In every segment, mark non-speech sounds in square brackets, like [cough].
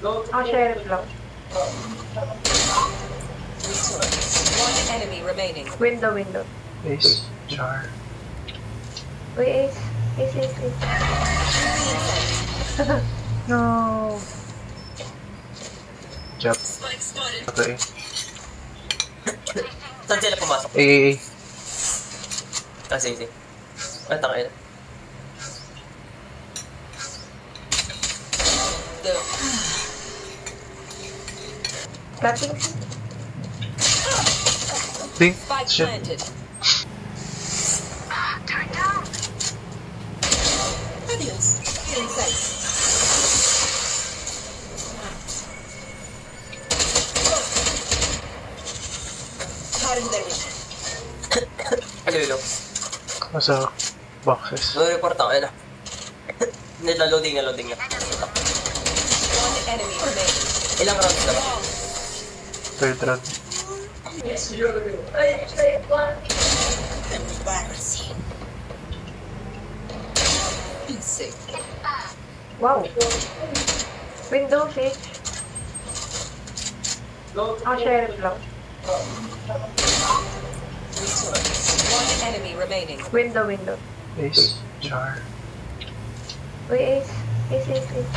Ako sheriff lang. One enemy remaining. Window, window. Ace, char. Uy, ace. Ace, ace, ace. [laughs] no. Jump. Ito eh. Saan sila pumasok? Eh, eh, eh. Ah, sige, sige. Ay, tangay na. Cutting. Think. Spike Shit. planted. Alo, [coughs] alo. Nasa boxes. No report ako, ayun na. [coughs] Hindi, loading na, loading na. Ilang rounds na ba? Third round. Wow. Window, sage. Ako eh? sheriff lang. One enemy remaining. Window, window. Ace, char. Uy, ace. Ace, ace, ace.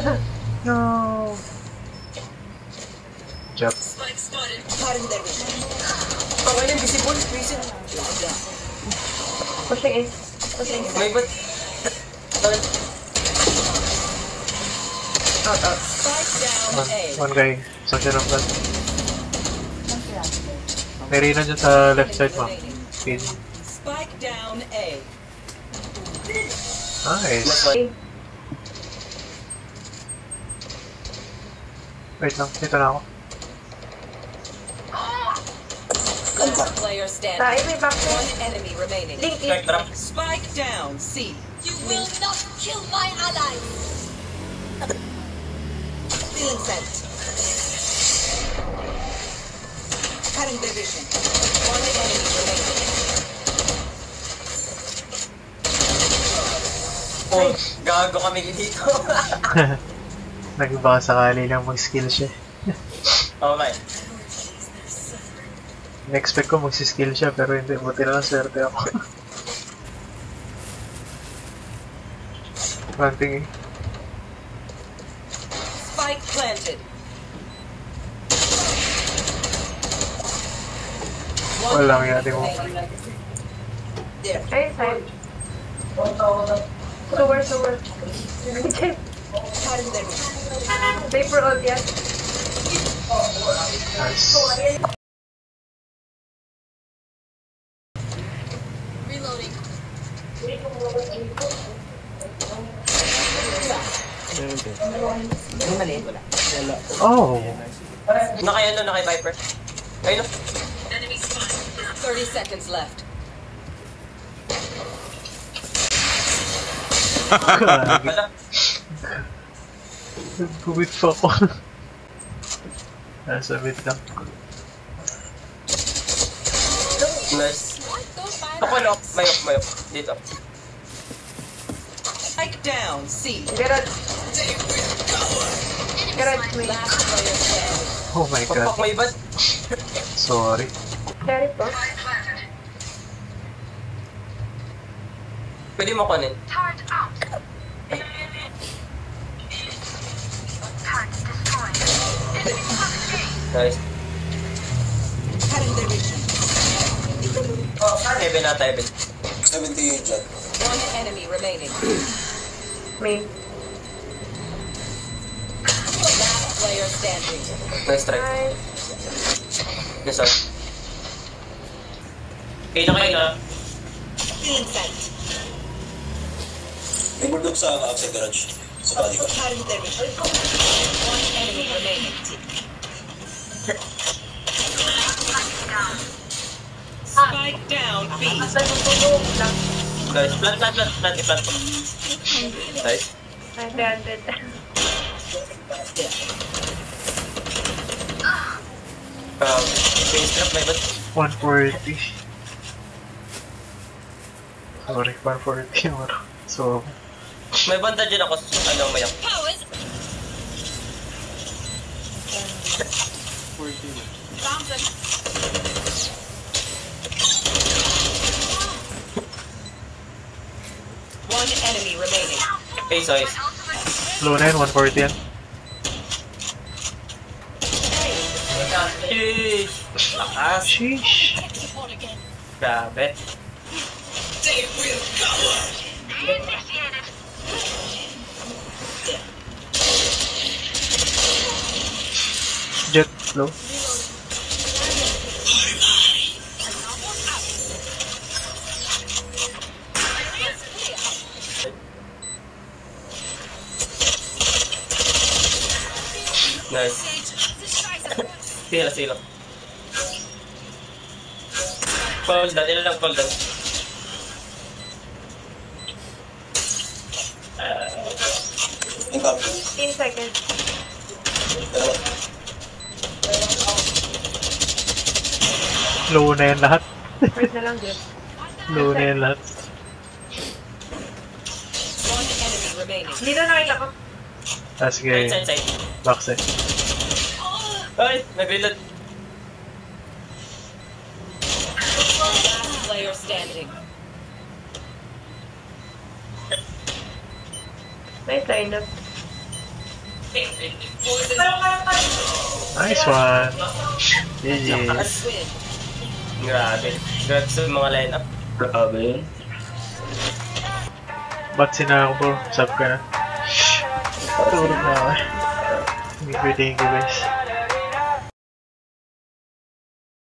[laughs] no. Jump. Ang ayun, visible, visible. Pushing. Pushing ace. May ba't? Out, out. Spike down One, A. one guy. Isang siya ng gun. May Reyna dyan sa left side mo. Pin. Spike down A. Nice. Wait lang, dito na ako. Last player standing. Tayo, may One enemy remaining. Link, Strike link. drop. Spike down C. You will not kill my allies! Feeling sent. Cutting their vision. One enemy remaining. Oh, gago kami dito. [laughs] Nagbaka sakali lang mag-skill siya. okay. In-expect ko mag-skill siya pero hindi. Buti na lang swerte ako. [laughs] Planting eh. Spike planted. Walang enemy yari mo. Ay, side. Sewer, sewer. Vapor ult yan. Nice. Oh! Nakay ano, nakay Viper. Ayun no. 30 seconds left. Wala. Nag-quit pa ako. Nasa mid lang. Nice. Ako no, may off, may off. Dito. Spike down C. Garage. Garage standing. Oh my god. may bad. Sorry. Sheriff po. Pwede mo kunin. Nice. Cutting their vision. Heaven nata, heaven. 70 yun dyan. One enemy remaining. [clears throat] Main. Last player standing. Nice strike. Nice. Yes, sir. Kayo na kayo na. Feeling sent. May bulldog sa outside garage. Sa body ko. One enemy remaining. Spike down B. Basta Guys, plant, plant, plant, plant, plant. Guys. Ate. Um, face trap, may ba't? 140. Sorry, 140 yung araw. So, may banda dyan ako sa ano mayak. 40. One enemy remaining. Ace, oh, ace. Low na yun, 140 yan. Sheesh! Lakas. Sheesh. Support again. Grabe. Jet low. Nice. Sila, sila. Fall down, ilan lang fall down. Incoming. 15 seconds. Low na yan lahat. First na lang, Jeff. Low na yan lahat. Dito nakita ko. Ah, sige. side, side. Back side. Ay. Last player standing. Nice lineup. Nice one. GG. Lakas. Win. Grabe. Grabe sa mga line-up. Grabe yun. Ba't sinako bro? Sub ka na. Tulog na ako. reading the rest.